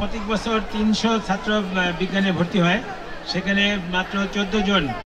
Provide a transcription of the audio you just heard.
প্রত্যেক বছর তিনশো ছাত্র বিজ্ঞানে ভর্তি হয়। সেখানে মাত্র চোদ্দ জন